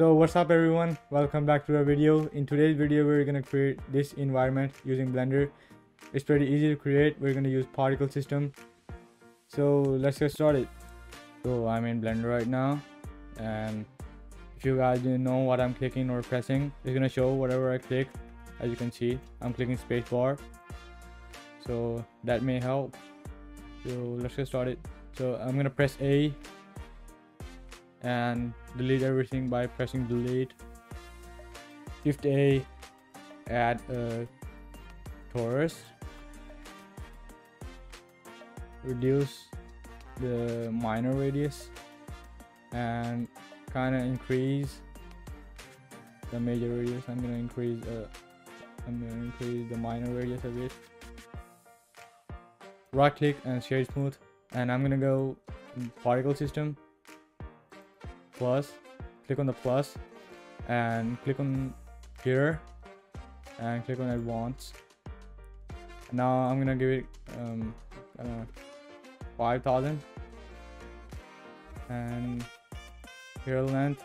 So what's up everyone, welcome back to our video. In today's video we're gonna create this environment using Blender. It's pretty easy to create, we're gonna use particle system. So let's get started. So I'm in Blender right now and if you guys didn't know what I'm clicking or pressing, it's gonna show whatever I click. As you can see, I'm clicking spacebar. So that may help. So let's get started. So I'm gonna press A and delete everything by pressing delete. Shift a add a torus. Reduce the minor radius and kind of increase the major radius. I'm gonna increase uh i'm gonna increase the minor radius a bit. Right click and shade smooth. And i'm gonna go particle system plus click on the plus and click on here and click on advanced. Now i'm gonna give it um uh, 5000 and here length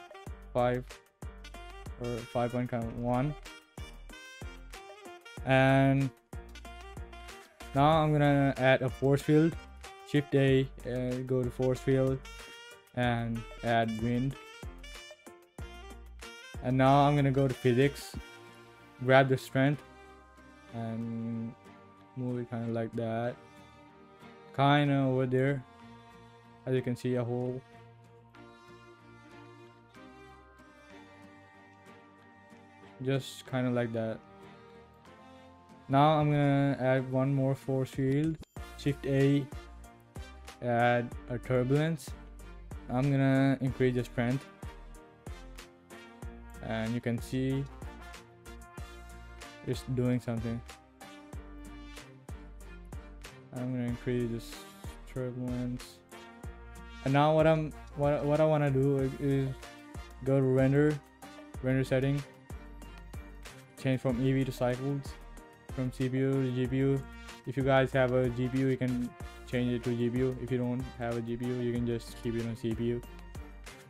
5 or 5.1 and now i'm gonna add a force field. Shift a uh, go to force field and add wind. And now I'm gonna go to physics grab the strength and move it kind of like that. Kind of over there. As you can see a hole. Just kind of like that. Now I'm gonna add one more force field. Shift A. Add a turbulence I'm gonna increase the strength. And you can see it's doing something. I'm gonna increase this turbulence and now what I'm what, what I want to do is go to render render setting. Change from Eevee to cycles from CPU to GPU if you guys have a GPU you can change it to GPU. If you don't have a GPU, you can just keep it on CPU.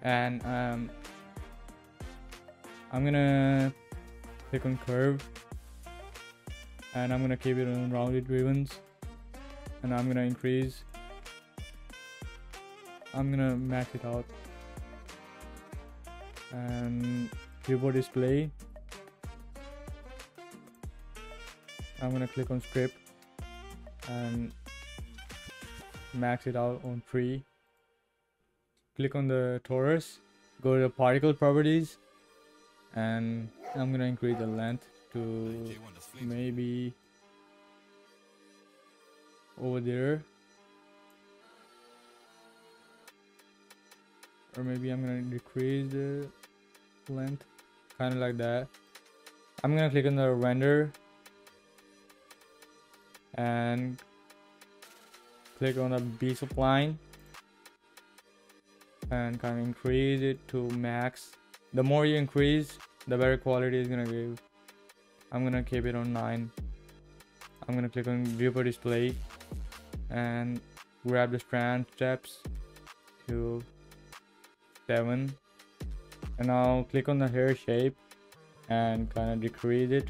And um, I'm gonna click on curve. And I'm gonna keep it on rounded ribbons. And I'm gonna increase. I'm gonna max it out. And keyboard display. I'm gonna click on script. And max it out on 3 click on the torus go to the particle properties and I'm gonna increase the length to maybe over there. Or maybe I'm gonna decrease the length kind of like that. I'm gonna click on the render and click on the B spline and kind of increase it to max. The more you increase the better quality is gonna give. I'm gonna keep it on 9 I'm gonna click on viewport display and grab the strand steps to 7 and now click on the hair shape and kind of decrease it.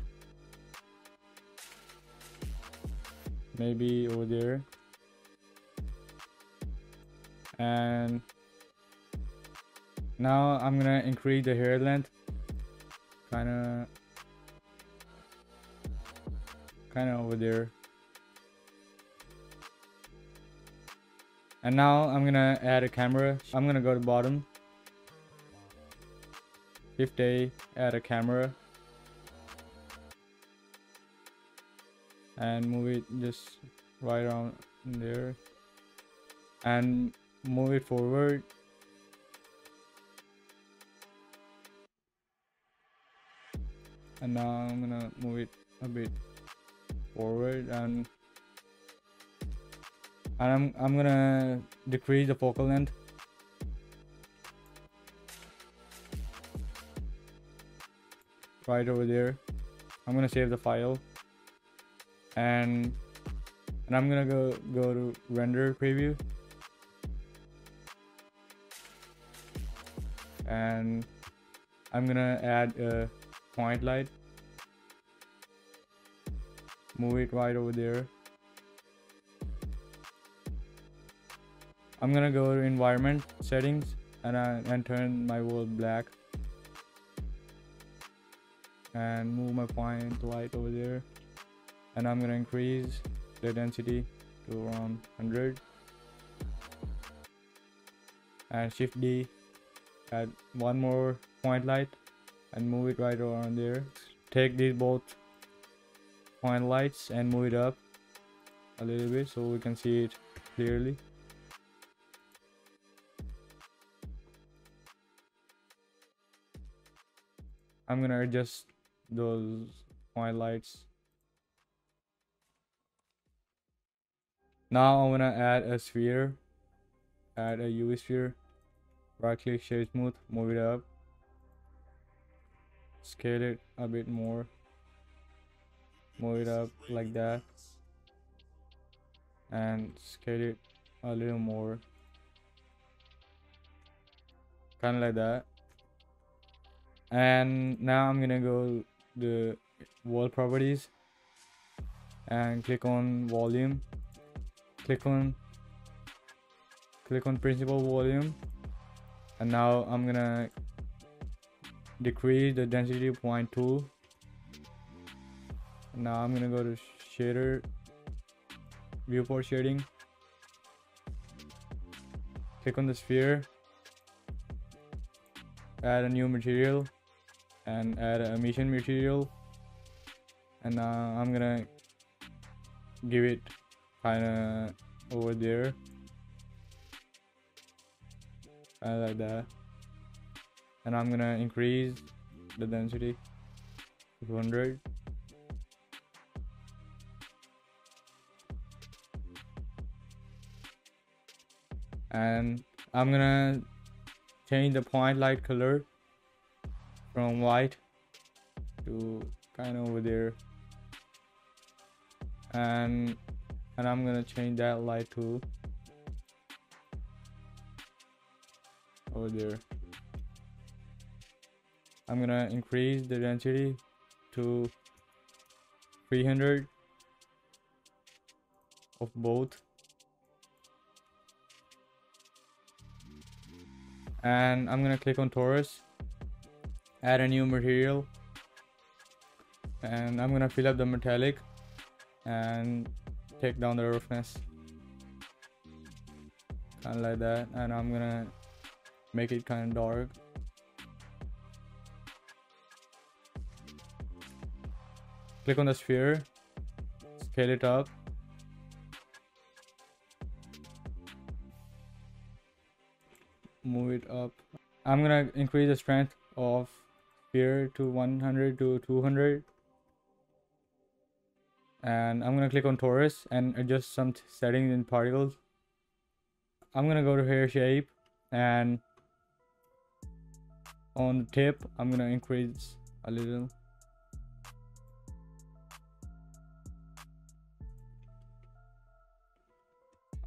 Maybe over there and now I'm gonna increase the hair length. Kind of kind of over there. And now I'm gonna add a camera. I'm gonna go to bottom. Shift A add a camera. And move it just right around there. And move it forward. And now I'm gonna move it a bit forward and and I'm, I'm gonna decrease the focal length. Right over there. I'm gonna save the file. And and I'm gonna go go to render preview and I'm gonna add a point light. Move it right over there. I'm gonna go to environment settings and, uh, and turn my world black. And move my point light over there. And I'm gonna increase the density to around 100 and shift D add one more point light and move it right around there. Take these both point lights and move it up a little bit so we can see it clearly. I'm gonna adjust those point lights. Now I'm gonna add a sphere add a UV sphere right click shade smooth move it up. Scale it a bit more. Move it up like that. And scale it a little more. Kind of like that. And now I'm gonna go the world properties. And click on volume. Click on click on principled volume and now I'm gonna decrease the density 0.2 now I'm gonna go to shader viewport shading. Click on the sphere. Add a new material and add a emission material. And now I'm gonna give it kind of over there I like that. And I'm gonna increase the density to 200 and I'm gonna change the point light color from white to kind of over there. And and I'm gonna change that light to over there. I'm gonna increase the density to 300 of both. And I'm gonna click on torus add a new material and I'm gonna fill up the metallic and take down the roughness. Kind of like that and I'm gonna make it kind of dark. Click on the sphere scale it up. Move it up. I'm gonna increase the strength of sphere to 100 to 200 and I'm gonna click on torus and adjust some settings in particles. I'm gonna go to hair shape and on the tip I'm gonna increase a little.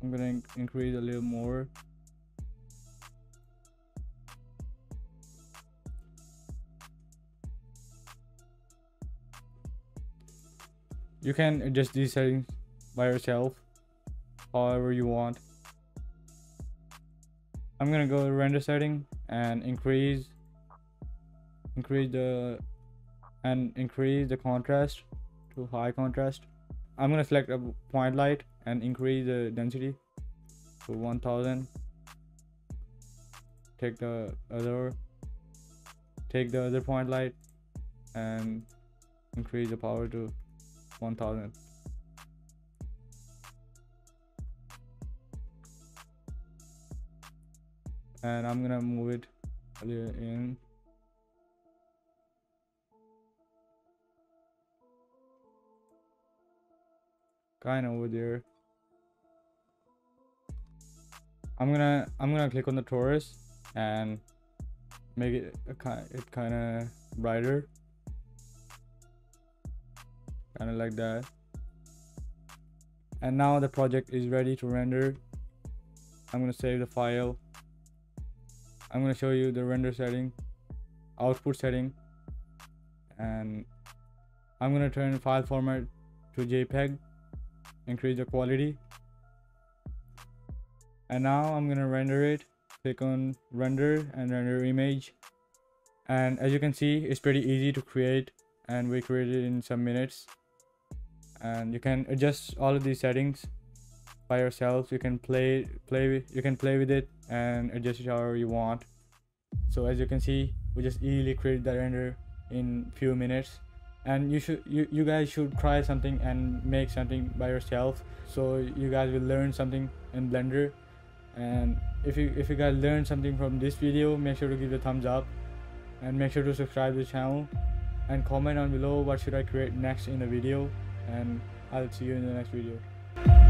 I'm gonna increase a little more. You can adjust these settings by yourself however you want. I'm gonna go to render setting and increase increase the and increase the contrast to high contrast. I'm gonna select a point light and increase the density to 1000 take the other take the other point light and increase the power to 1000 and I'm gonna move it in kind over there I'm gonna I'm gonna click on the torus and make it a it kind of brighter. Kind of like that. And now the project is ready to render. I'm gonna save the file. I'm gonna show you the render setting output setting and I'm gonna turn file format to JPEG increase the quality. And now I'm gonna render it. Click on render and render image. And as you can see it's pretty easy to create and we created in some minutes. And you can adjust all of these settings by yourself. You can play play you can play with it and adjust it however you want. So as you can see we just easily create the render in few minutes and you should you, you guys should try something and make something by yourself. So you guys will learn something in blender. And if you if you guys learn something from this video make sure to give a thumbs up. And make sure to subscribe to the channel. And comment down below what should i create next in the video. And i'll see you in the next video